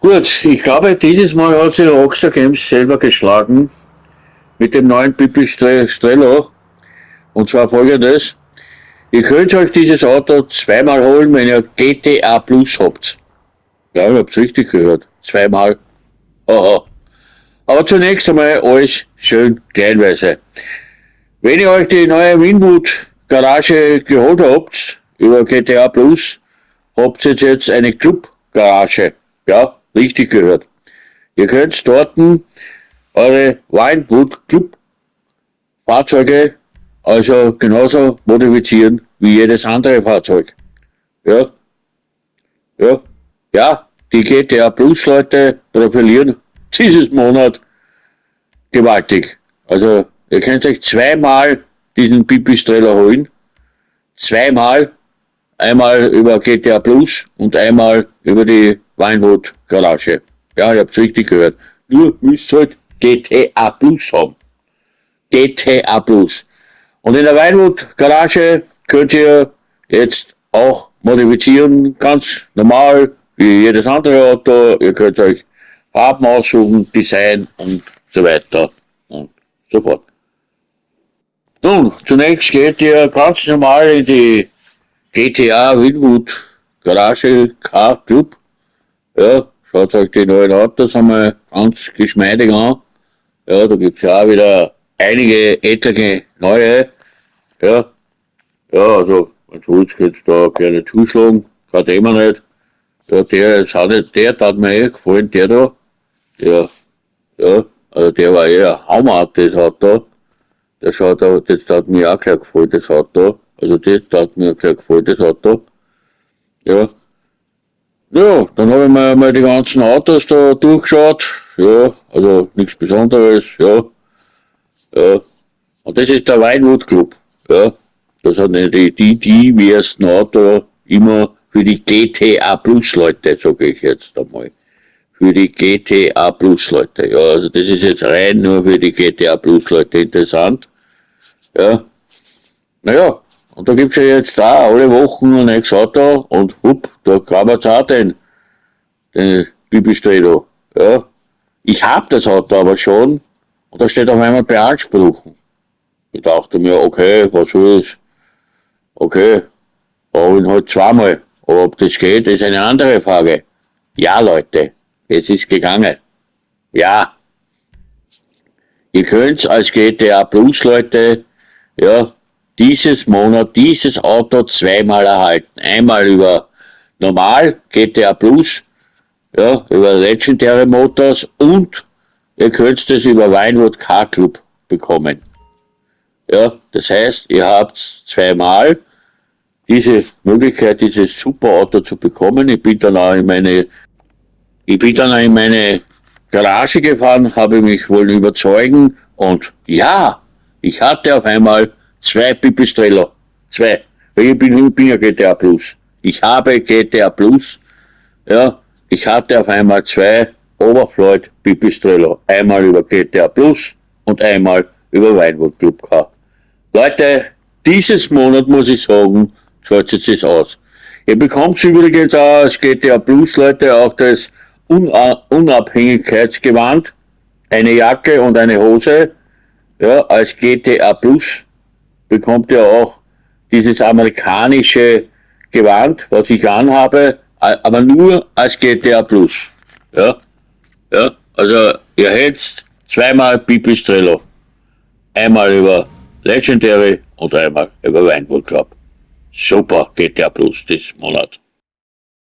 Gut, ich glaube, dieses Mal hat sich der Rockstar Games selber geschlagen mit dem neuen Pipi Strello. Und zwar folgendes. Ihr könnt euch dieses Auto zweimal holen, wenn ihr GTA Plus habt. Ja, ihr habt richtig gehört. Zweimal. Aha. Aber zunächst einmal alles schön kleinweise. Wenn ihr euch die neue Winwood Garage geholt habt, über GTA Plus, habt ihr jetzt eine Club Garage. Ja, richtig gehört. Ihr könnt dort eure Winewood Club Fahrzeuge also genauso modifizieren wie jedes andere Fahrzeug. Ja. Ja. Ja, die GTA Plus Leute profilieren dieses Monat gewaltig. Also, ihr könnt euch zweimal diesen Pipistrella holen. Zweimal. Einmal über GTA Plus und einmal über die Weinwood Garage. Ja, ihr habt richtig gehört. Nur müsst halt GTA Plus haben. GTA Plus. Und in der Weinwood Garage könnt ihr jetzt auch modifizieren, ganz normal, wie jedes andere Auto. Ihr könnt euch Farben aussuchen, Design und so weiter und so fort. Nun, zunächst geht ihr ganz normal in die GTA Winwood Garage Car Club. Ja, schaut euch die neuen Autos einmal ganz geschmeidig an. Ja, da gibt's ja auch wieder einige etliche neue. Ja, ja, also, mein Schulz geht da gerne zuschlagen, gerade immer nicht. Ja, der ist auch nicht, der hat mir eh gefallen, der da. Der, ja, also der war eher Haumart, das Auto. Der schaut auch, das hat mir auch gleich gefallen, das Auto. Also das hat mir gleich gefallen, das Auto. Ja. Ja, dann habe ich mir mal die ganzen Autos da durchgeschaut. Ja, also nichts Besonderes, ja. Ja. Und das ist der Weinwood Club. Ja. Das hat die, die, die wie ersten Auto immer für die GTA Plus Leute, sage ich jetzt einmal. Für die GTA Plus Leute. Ja, also das ist jetzt rein nur für die GTA Plus Leute interessant. Ja. Naja, und da gibt's ja jetzt da alle Wochen ein neues Auto und hupp, da grabert's auch den, den Bibistredo. Ja. Ich hab das Auto aber schon und da steht auf einmal beanspruchen. Ich dachte mir, okay, was soll ich? Okay, aber ihn halt zweimal. Aber ob das geht, ist eine andere Frage. Ja, Leute, es ist gegangen. Ja. Ihr könnt als GTA Plus Leute, ja, dieses Monat dieses Auto zweimal erhalten. Einmal über normal GTA Plus, ja, über Legendary Motors und ihr könnt es über Winewood Car Club bekommen. Ja, das heißt, ihr habt zweimal diese Möglichkeit, dieses super Auto zu bekommen. Ich bin dann auch in meine, ich bin dann auch in meine Garage gefahren, habe mich wohl überzeugen und ja, ich hatte auf einmal zwei Pipistrello. Zwei. Ich bin, ich bin ja GTA Plus. Ich habe GTA Plus. Ja, ich hatte auf einmal zwei Overfloyd Pipistrello. Einmal über GTA Plus und einmal über Weinwood Club gehabt. Leute, dieses Monat muss ich sagen, zahlt das aus. Ihr bekommt übrigens auch als GTA Plus Leute auch das Unabhängigkeitsgewand, eine Jacke und eine Hose. Ja, als GTA Plus bekommt ihr auch dieses amerikanische Gewand, was ich anhabe, aber nur als GTA Plus. Ja, ja, also ihr hättet zweimal Pipistrello. Einmal über Legendary und einmal über Weinwood Club. Super GTA Plus des Monat.